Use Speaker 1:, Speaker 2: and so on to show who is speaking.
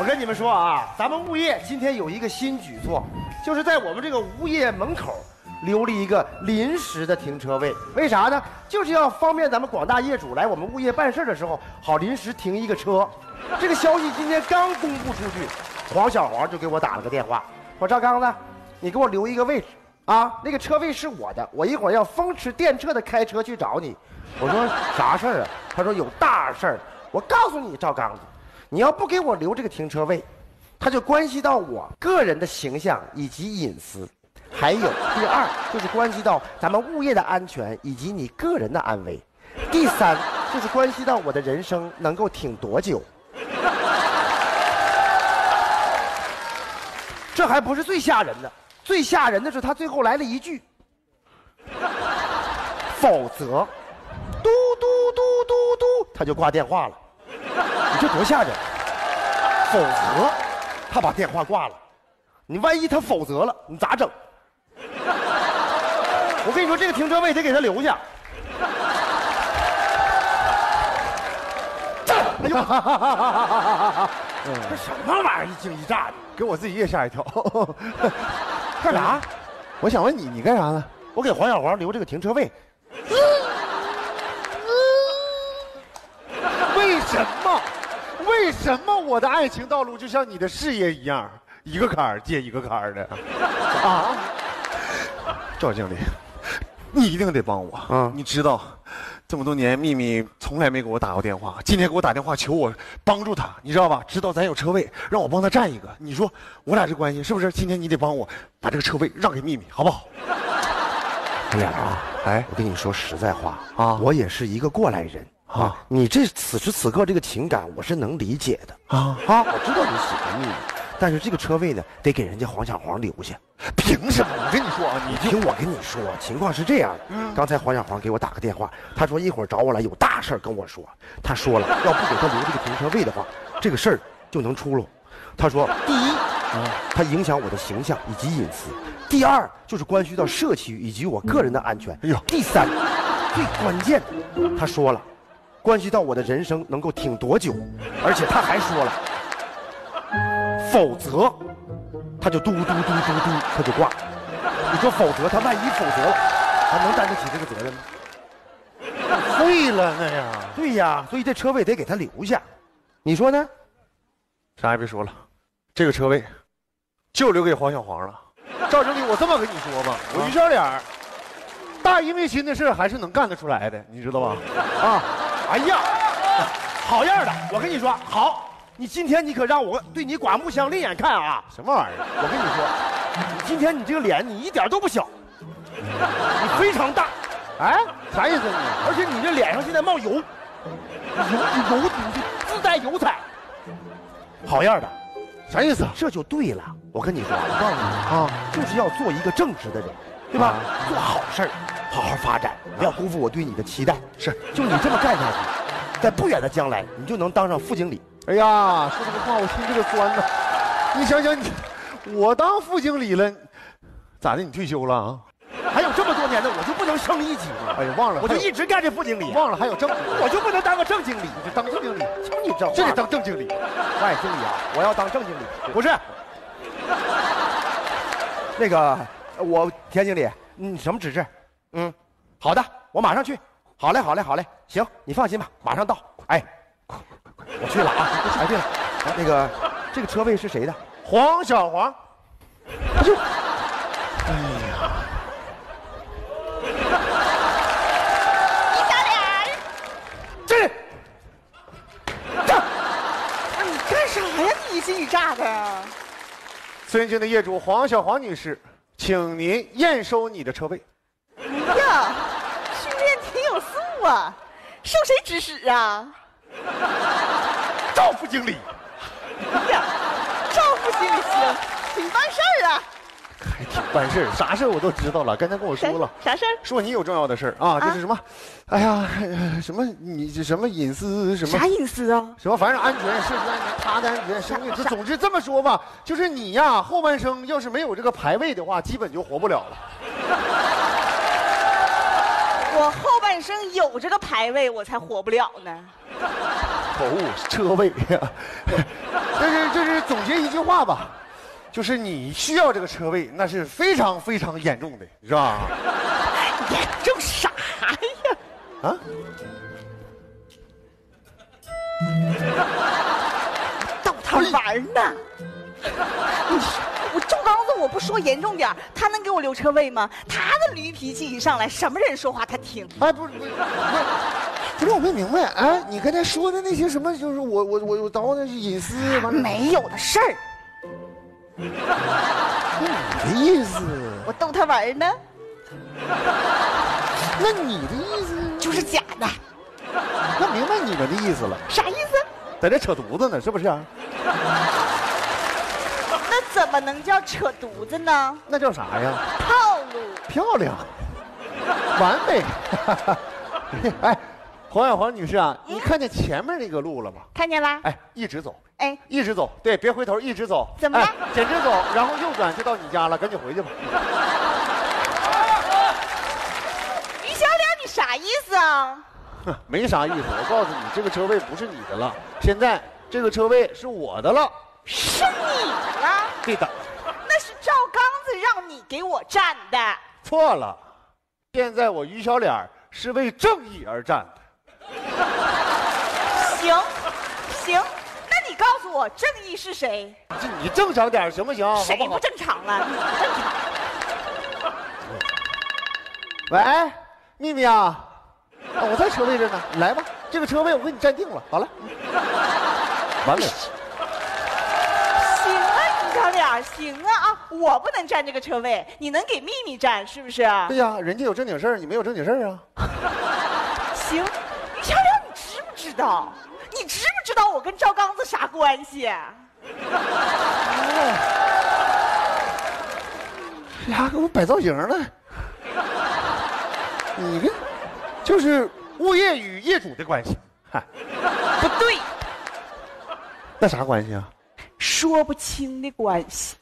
Speaker 1: 我跟你们说啊，咱们物业今天有一个新举措，就是在我们这个物业门口留了一个临时的停车位。为啥呢？就是要方便咱们广大业主来我们物业办事的时候，好临时停一个车。这个消息今天刚公布出去，黄小黄就给我打了个电话，说赵刚子，你给我留一个位置啊，那个车位是我的，我一会儿要风驰电掣的开车去找你。我说啥事儿啊？他说有大事儿。我告诉你，赵刚子。你要不给我留这个停车位，它就关系到我个人的形象以及隐私，还有第二就是关系到咱们物业的安全以及你个人的安危，第三就是关系到我的人生能够挺多久。这还不是最吓人的，最吓人的是他最后来了一句：“否则，嘟嘟嘟嘟嘟，他就挂电话了。”你这多吓人！否则，他把电话挂了。你万一他否则了，你咋整？我跟你说，这个停车位得给他留下。哎呦，这什么玩意儿？一惊一乍的，
Speaker 2: 给我自己也吓一跳。
Speaker 1: 干啥？
Speaker 2: 我想问你，你干啥呢？
Speaker 1: 我给黄小黄留这个停车位。
Speaker 2: 为什么？为什么我的爱情道路就像你的事业一样，一个坎儿接一个坎儿的？啊，赵经理，你一定得帮我。嗯，你知道，这么多年秘密从来没给我打过电话，今天给我打电话求我帮助他，你知道吧？知道咱有车位，让我帮他占一个。你说我俩这关系是不是？今天你得帮我把这个车位让给秘密，好不好？
Speaker 1: 他俩啊，哎，我跟你说实在话啊，我也是一个过来人。啊，你这此时此刻这个情感我是能理解的啊啊！我知道你喜欢秘密，但是这个车位呢，得给人家黄小黄留下。
Speaker 2: 凭什么？我跟你说啊，
Speaker 1: 你听我跟你说，情况是这样的。刚才黄小黄给我打个电话，他说一会儿找我来，有大事跟我说。他说了，要不给他留这个停车位的话，这个事儿就能出喽。他说，第一，他影响我的形象以及隐私；第二，就是关系到社区以及我个人的安全。哎呦，第三，最关键的，他说了。关系到我的人生能够挺多久，而且他还说了，否则他就嘟嘟嘟嘟嘟，他就挂。你说否则他万一否则了，他能担得起这个责任吗？
Speaker 2: 废了那样。
Speaker 1: 对呀，所以这车位得给他留下，你说呢？
Speaker 2: 啥也别说了，这个车位就留给黄小黄了。赵经理，我这么跟你说吧，我于小脸大义灭亲的事还是能干得出来的，你知道吧？啊。
Speaker 1: 哎呀，好样的！我跟你说，好，你今天你可让我对你刮目相另眼看啊！
Speaker 2: 什么玩意儿？
Speaker 1: 我跟你说，你今天你这个脸，你一点都不小，你非常大，
Speaker 2: 哎，啥意思？你？
Speaker 1: 而且你这脸上现在冒油，油油，你自带油彩，好样的，
Speaker 2: 啥意思？
Speaker 1: 这就对了。我跟你说，我告诉你啊，就是要做一个正直的人，对吧？做好事儿。好好发展，不要辜负我对你的期待。
Speaker 2: 是，
Speaker 1: 就你这么干下去，在不远的将来，你就能当上副经理。
Speaker 2: 哎呀，说这个话我心这个酸呐。你想想你，我当副经理了，咋的？你退休了啊？
Speaker 1: 还有这么多年的，我就不能升一级吗？
Speaker 2: 哎呀，忘了，
Speaker 1: 我就一直干这副经理。
Speaker 2: 忘了还有正，
Speaker 1: 我就不能当个正经理？
Speaker 2: 你当正经理？
Speaker 1: 瞧你这，
Speaker 2: 这得当正经理。
Speaker 1: 哎，经理啊，我要当正经理。不是，那个，我田经理，你什么指示？嗯，好的，我马上去。好嘞，好嘞，好嘞，行，你放心吧，马上到。哎，快快快，我去了啊！哎，对了，那个，这个车位是谁的？
Speaker 2: 黄小黄。哎呦，哎呀，
Speaker 3: 一小脸，
Speaker 1: 这，
Speaker 3: 这，你干啥呀？你一惊一乍的。
Speaker 2: 尊敬的业主黄小黄女士，请您验收你的车位。
Speaker 3: 呀，训练挺有素啊！受谁指使啊？
Speaker 1: 赵副经理。
Speaker 3: 呀，赵副经理行，挺办事儿啊。
Speaker 2: 还挺办事儿，啥事儿我都知道了。刚才跟我说了，
Speaker 3: 啥事儿？
Speaker 2: 说你有重要的事儿啊，就是什么，哎呀，什么你什么隐私什么？
Speaker 3: 啥隐私啊？
Speaker 2: 什么反正安全，社区安全，他的安全，生命。总之这么说吧，就是你呀，后半生要是没有这个排位的话，基本就活不了了。
Speaker 3: 我后半生有这个排位，我才活不了呢。
Speaker 2: 口误，车位。但是就是总结一句话吧，就是你需要这个车位，那是非常非常严重的，是吧？
Speaker 3: 严重啥呀？
Speaker 2: 啊？
Speaker 3: 逗他玩呢。你我赵刚子，我不说严重点他能给我留车位吗？他的驴脾气一上来，什么人说话他听。
Speaker 2: 哎，不是不是不是，不是我没明白。哎，你刚才说的那些什么，就是我我我我叨那是隐私，完
Speaker 3: 没有的事儿，
Speaker 2: 你的意思？
Speaker 3: 我逗他玩呢，
Speaker 2: 那你的意思？
Speaker 3: 就是假的。
Speaker 2: 那明白你们的意思了，
Speaker 3: 啥意思？
Speaker 2: 在这扯犊子呢，是不是？
Speaker 3: 那怎么能叫扯犊子呢？
Speaker 2: 那叫啥呀？
Speaker 3: 套路。
Speaker 2: 漂亮，完美。哎，黄小黄女士啊，你看见前面那个路了吗？
Speaker 3: 看见啦？
Speaker 2: 哎，一直走，
Speaker 3: 哎，
Speaker 2: 一直走，对，别回头，一直走。
Speaker 3: 怎么了
Speaker 2: 哎简直走，然后右转就到你家了，赶紧回去吧。
Speaker 3: 于小脸，你啥意思啊？
Speaker 2: 哼没啥意思，我告诉你，这个车位不是你的了，现在这个车位是我的了。
Speaker 3: 是你了？
Speaker 2: 对的，
Speaker 3: 那是赵刚子让你给我站的。
Speaker 2: 错了，现在我于小脸儿是为正义而战的。
Speaker 3: 行，行，那你告诉我正义是谁？
Speaker 2: 这你正常点行不行？好
Speaker 3: 谁不？正常了？你不正常。
Speaker 2: 喂，秘密啊，啊我在车位这呢，你来吧，这个车位我给你占定了。好了，完美。
Speaker 3: 行啊，啊啊！我不能占这个车位，你能给秘密占是不是？
Speaker 2: 对呀，人家有正经事儿，你没有正经事儿啊。
Speaker 3: 行，于小脸，你知不知道？你知不知道我跟赵刚子啥关系？
Speaker 2: 俩给我摆造型了。你跟就是物业与业主的关系，嗨，
Speaker 3: 不对，
Speaker 2: 那啥关系啊？
Speaker 3: 说不清的关系。